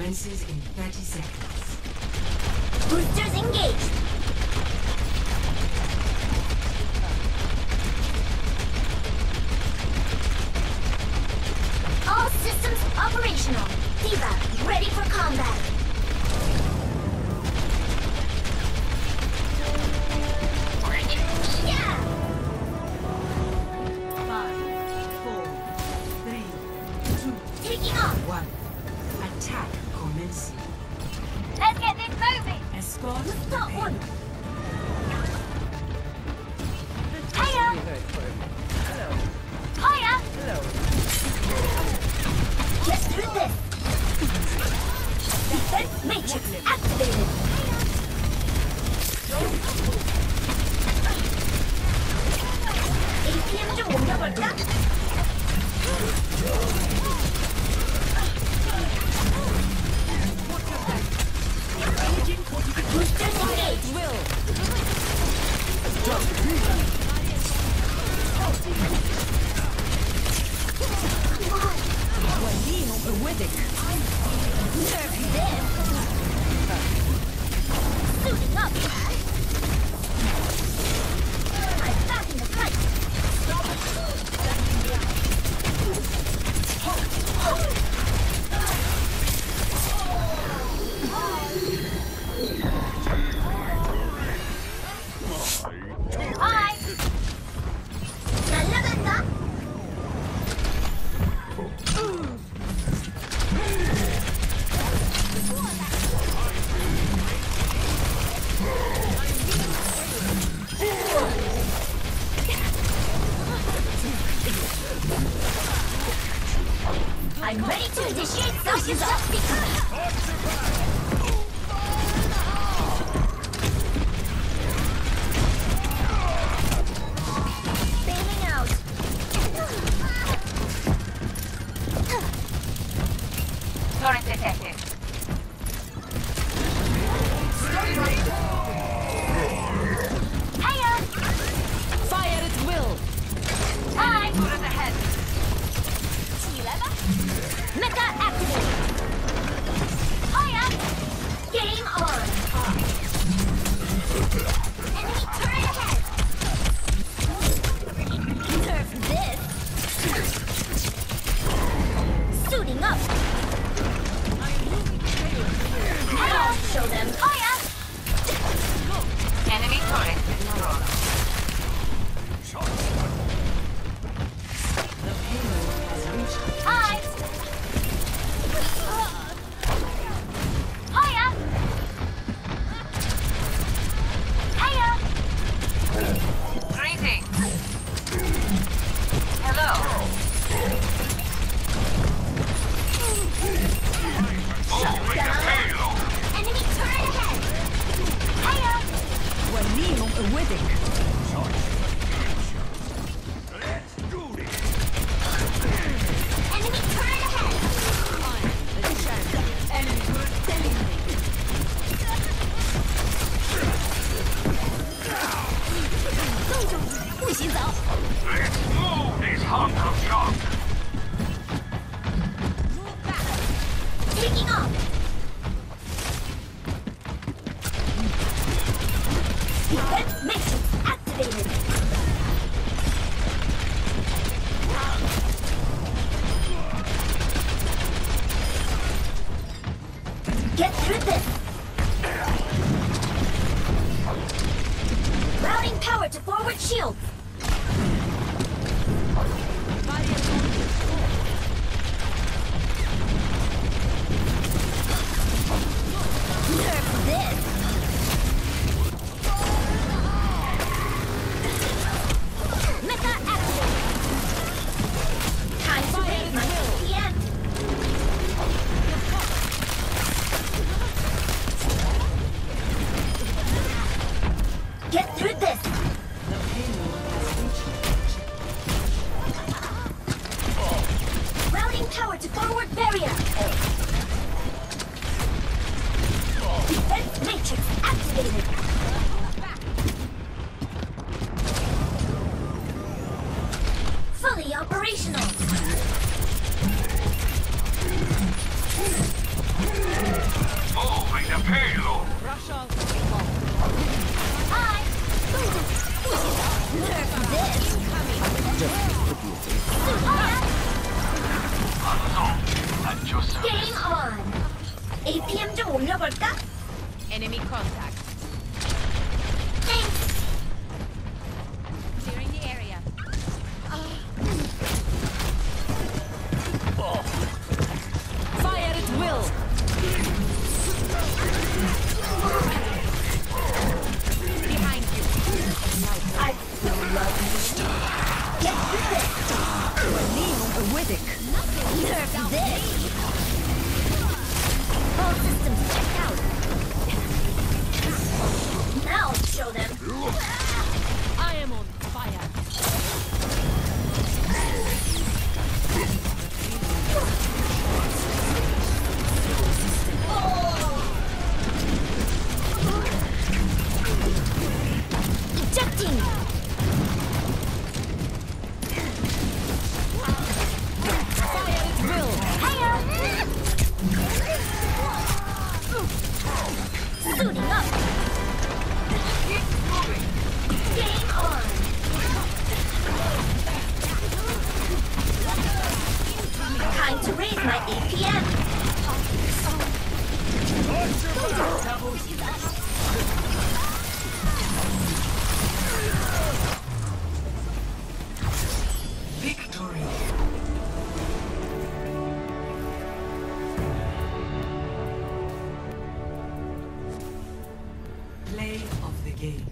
commences in 30 seconds. Boosters engaged. All systems operational. D-Va, ready for combat. Yeah! Five, four, three, two, Taking off. one. Attack commencing. Let's get this moving. Escort the Stop one. Hiya! Hiya! Get through this. Defense matrix activated. Suiting 自己先走放走吧我 Enemy turret ahead. Nerf this. Withing. Charge. Get through this. Routing power to forward shield. 게임 온. APM 좀 올려볼까? Enemy contact. Thanks. Game.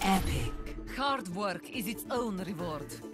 Epic. Hard work is its own reward.